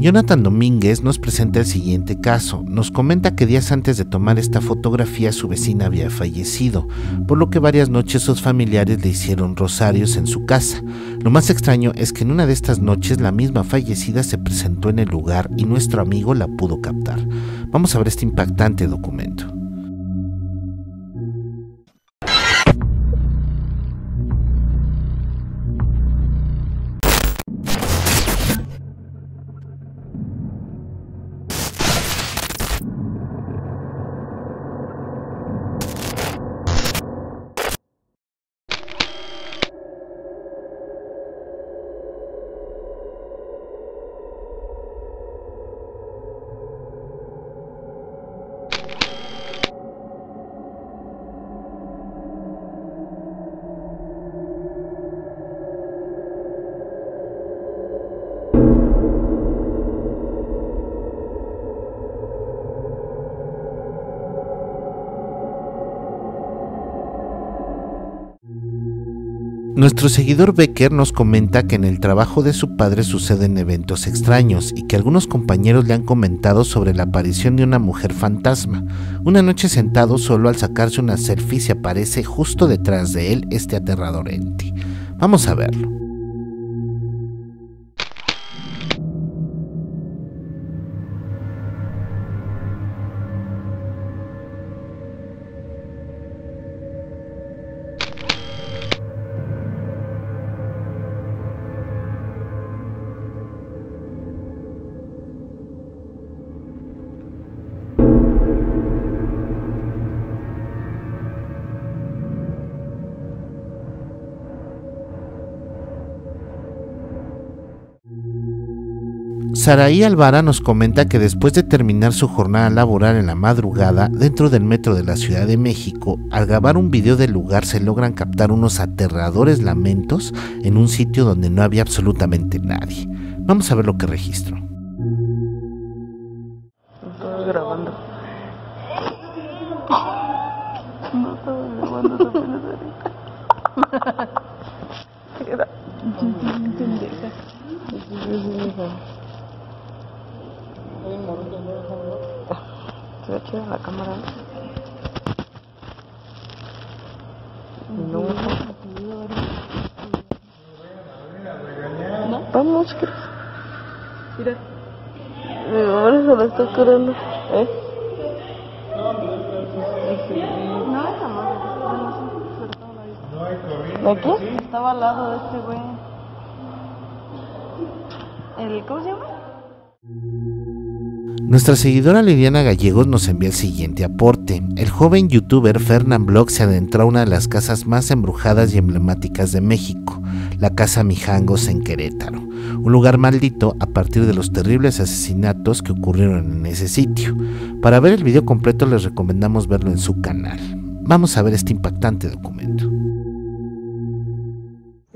Jonathan Domínguez nos presenta el siguiente caso. Nos comenta que días antes de tomar esta fotografía su vecina había fallecido, por lo que varias noches sus familiares le hicieron rosarios en su casa. Lo más extraño es que en una de estas noches la misma fallecida se presentó en el lugar y nuestro amigo la pudo captar. Vamos a ver este impactante documento. Nuestro seguidor Becker nos comenta que en el trabajo de su padre suceden eventos extraños y que algunos compañeros le han comentado sobre la aparición de una mujer fantasma. Una noche sentado solo al sacarse una selfie se aparece justo detrás de él este aterrador ente. Vamos a verlo. Saraí Alvara nos comenta que después de terminar su jornada laboral en la madrugada dentro del metro de la Ciudad de México, al grabar un video del lugar se logran captar unos aterradores lamentos en un sitio donde no había absolutamente nadie. Vamos a ver lo que registro. Estaba grabando. No estaba grabando. Era. Pendeja. Se ve chida la cámara. No. No. Vamos, Chris. Mira. Mi mamá se la está curando. ¿Eh? No, ¿De aquí? Estaba al lado de este güey. ¿El, ¿Cómo se llama? Nuestra seguidora Liliana Gallegos nos envía el siguiente aporte. El joven youtuber Fernand Block se adentró a una de las casas más embrujadas y emblemáticas de México, la Casa Mijangos en Querétaro, un lugar maldito a partir de los terribles asesinatos que ocurrieron en ese sitio. Para ver el video completo les recomendamos verlo en su canal. Vamos a ver este impactante documento.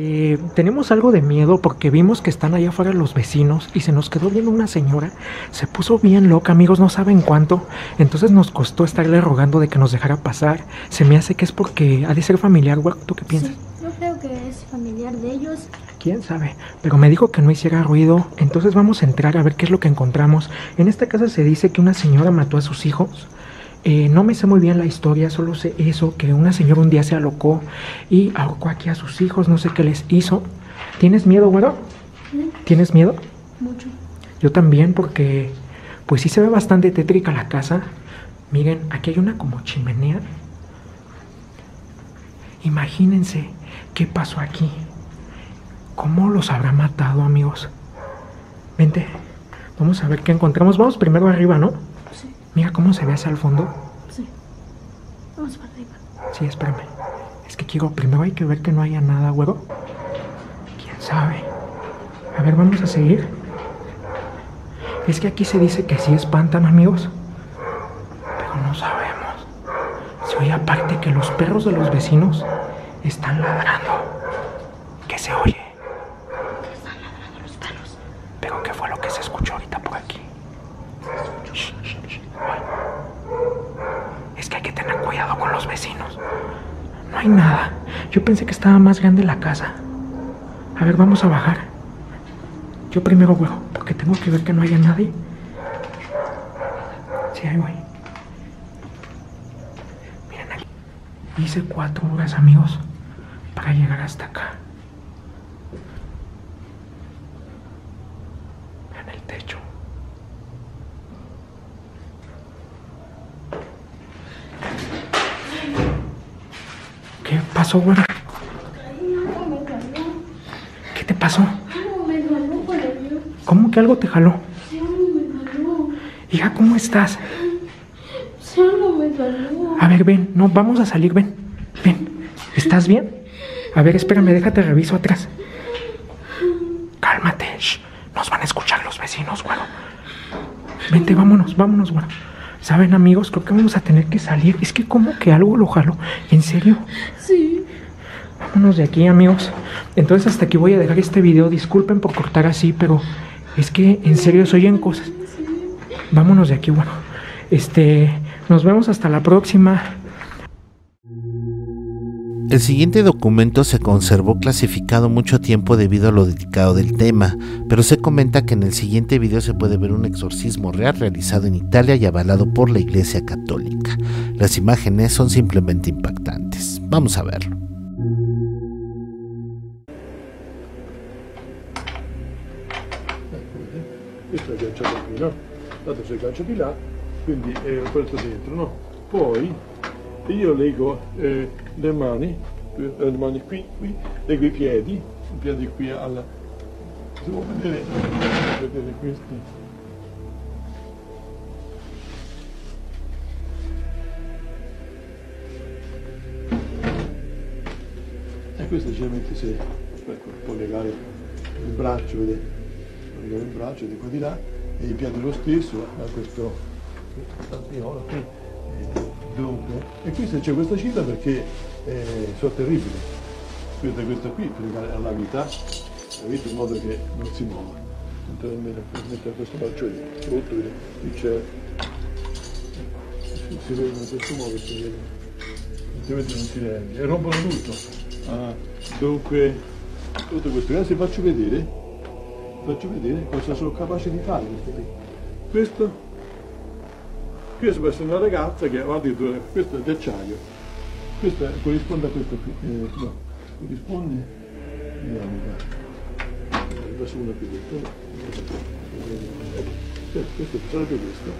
Eh, tenemos algo de miedo porque vimos que están allá afuera los vecinos y se nos quedó viendo una señora. Se puso bien loca, amigos, no saben cuánto. Entonces nos costó estarle rogando de que nos dejara pasar. Se me hace que es porque ha de ser familiar, güey. ¿Tú qué piensas? Sí, yo creo que es familiar de ellos. ¿Quién sabe? Pero me dijo que no hiciera ruido. Entonces vamos a entrar a ver qué es lo que encontramos. En esta casa se dice que una señora mató a sus hijos. Eh, no me sé muy bien la historia, solo sé eso, que una señora un día se alocó y ahorcó aquí a sus hijos, no sé qué les hizo. ¿Tienes miedo, güero? ¿Tienes miedo? Mucho. Yo también, porque pues sí se ve bastante tétrica la casa. Miren, aquí hay una como chimenea. Imagínense qué pasó aquí. ¿Cómo los habrá matado, amigos? Vente, vamos a ver qué encontramos. Vamos primero arriba, ¿no? Mira cómo se ve hacia el fondo. sí. Vamos para arriba. Sí, espérame. Es que quiero, primero hay que ver que no haya nada, güero. ¿Quién sabe? A ver, vamos a seguir. Es que aquí se dice que sí espantan, amigos. Pero no sabemos. Se oye aparte que los perros de los vecinos están ladrando. ¿Qué se oye? Están ladrando los perros. Pero ¿qué fue lo que se escuchó ahorita por aquí? Shh, shh, shh. Es que hay que tener cuidado con los vecinos. No hay nada. Yo pensé que estaba más grande la casa. A ver, vamos a bajar. Yo primero, güero, porque tengo que ver que no haya nadie. Sí, ahí voy. Miren aquí. Hice cuatro horas, amigos, para llegar hasta acá. Vean el techo. ¿Qué pasó, güero? ¿Qué te pasó? ¿Cómo que algo te jaló? Hija, ¿cómo estás? A ver, ven, no, vamos a salir, ven. Ven, ¿estás bien? A ver, espérame, déjate reviso atrás. Cálmate, shh, nos van a escuchar los vecinos, güero. Vente, vámonos, vámonos, güero. ¿Saben, amigos? Creo que vamos a tener que salir. Es que como que algo lo jaló. ¿En serio? Sí. Vámonos de aquí, amigos. Entonces hasta aquí voy a dejar este video. Disculpen por cortar así, pero es que en serio se oyen cosas. Vámonos de aquí, bueno. Este, nos vemos hasta la próxima. El siguiente documento se conservó clasificado mucho tiempo debido a lo delicado del tema, pero se comenta que en el siguiente video se puede ver un exorcismo real realizado en Italia y avalado por la Iglesia Católica. Las imágenes son simplemente impactantes. Vamos a verlo. questo è agganciato qui, no? No? Io leggo eh, le mani, eh, le mani qui, qui, leggo i piedi, i piedi qui alla... Se vuoi vedere, vedere questi. Questo generalmente se ecco, può legare il braccio, vedete? Legare il braccio di qua di là e i piedi lo stesso a questo stampiola qui. Dunque, e qui c'è questa cita perché eh, sono terribili. Questa, questa qui legare alla vita, in modo che non si muova. Mentre questo braccio sotto, vedete, qui c'è. Si, vedono in questo modo, si vede. Altrimenti non si regge. E rompono tutto. Ah, dunque, tutto questo. Adesso faccio vedere, faccio vedere cosa sono capace di fare questo qui. Questo può una ragazza che, guardi, questo è d'acciaio, questo è- corrisponde a questo qui, eh, no, corrisponde, vediamo qua, adesso una più questo, eh, questo sarebbe questo,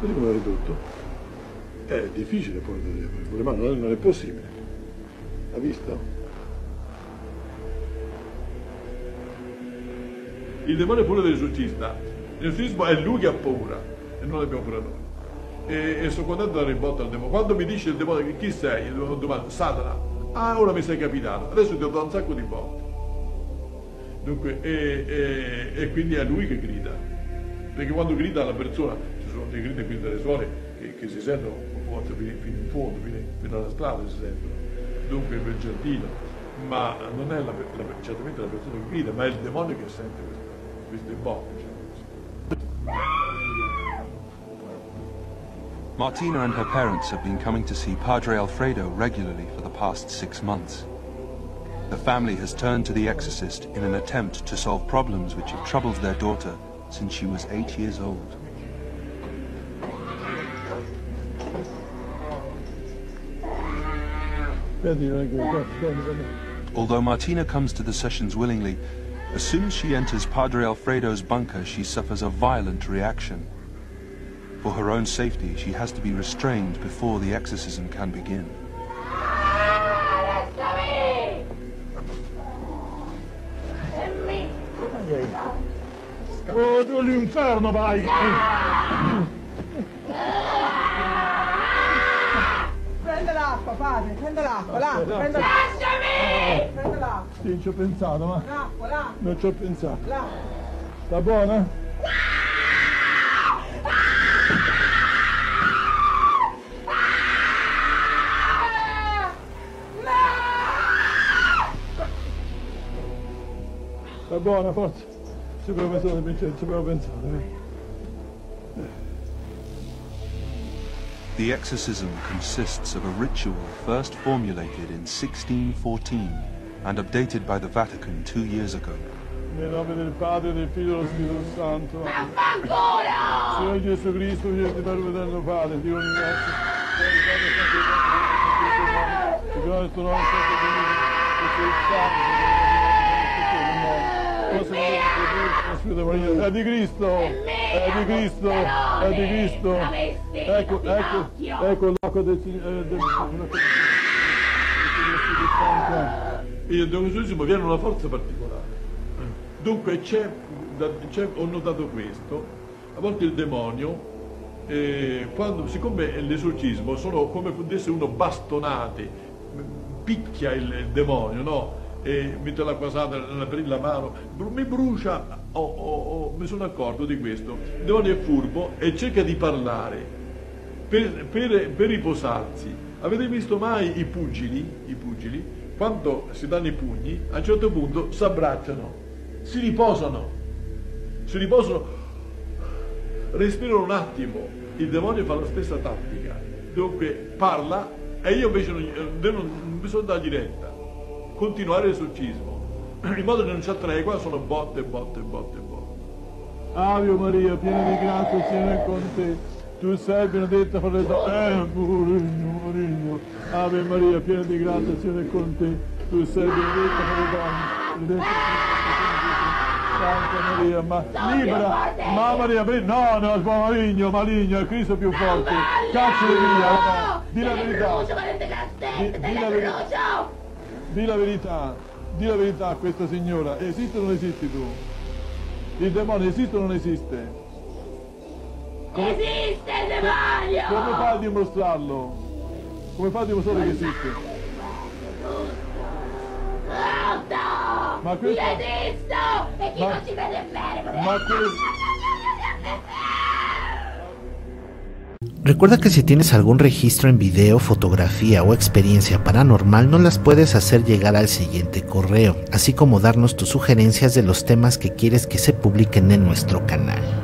vedi come l'ho ridotto? È difficile poi con le mani, non è- è possibile. Ha visto? Il demonio è pure dell'esorcista. L'esorcismo è lui che ha paura e non abbiamo paura noi. E, e sono contento di dare in botta al demonio. Quando mi dice il demonio che chi sei, io domando, Satana. Ah, ora mi sei capitato. Adesso ti ho dato un sacco di botte. Dunque, e, e- e quindi è lui che grida. Perché quando grida la persona, ci sono dei grida qui delle suore che, che si sentono volte fino, fino in fondo, fino, fino alla strada si sentono. Dunque per giardino. Ma non è la, la- certamente la persona che grida, ma è il demonio che sente queste, queste botte. diciamo così. Martina and her parents have been coming to see Padre Alfredo regularly for the past six months. The family has turned to the exorcist in an attempt to solve problems which have troubled their daughter since she was eight years old. Although Martina comes to the sessions willingly, as soon as she enters Padre Alfredo's bunker, she suffers a violent reaction. For her own safety, she has to be restrained before the exorcism can begin. Oh, tu all'inferno vai! Prende l'acqua, padre, prende l'acqua, l'acqua, prende l'acqua. Lasciami! Prende l'acqua, Sì, ci ho pensato, ma l'acqua, l'acqua, non ci ho pensato. l'acqua. Sta buona? I've suburbans the suburbans the exorcism consists of a ritual first formulated in 1614 and updated by the Vatican two years ago. È di Cristo, è di Cristo, è di Cristo. Ecco, ecco, ecco l'acqua del Signore. Del, il Gesù viene una forza particolare. Dunque c'è, ho notato questo, a volte il demonio, eh, quando, siccome l'esorcismo sono come fosse uno bastonate, picchia il demonio, no? E mette l'acqua santa nella per la mano, mi brucia, ho- ho- ho- mi sono accorto di questo. Demonio è furbo e cerca di parlare per, per- per riposarsi. Avete visto mai i pugili? I pugili? Quando si danno i pugni, a un certo punto si abbracciano, si riposano, si riposano, respirano un attimo. Il demonio fa la stessa tattica. Dunque parla e io invece non, eh, non, non bisogna dargli retta. Continuare l'esorcismo. In modo che non ci attrae, qua sono botte, botte, botte, botte. Ave Maria, piena di grazia, il Signore è con te. Tu sei benedetta fra le donne. Eh, Murigno, Murigno. Ave Maria, piena di grazia, il Signore è con te. Tu sei benedetta fra le donne. Benedetta Santa Maria, ma libera, ma Maria, no, no, maligno, maligno, è Cristo più forte. Cacciali via, no. di la verità. Di, di la verità. Di la verità, di la verità a questa signora, esiste o non esisti tu? Il demonio esiste o non esiste? Esiste il demonio! Come fai a dimostrarlo? Come fai a dimostrare che esiste? Pronto! Ma questo- Io esisto! E chi Ma- non ci vede bene? Ma questo... Recuerda que si tienes algún registro en video, fotografía o experiencia paranormal, no las puedes hacer llegar al siguiente correo, así como darnos tus sugerencias de los temas que quieres que se publiquen en nuestro canal.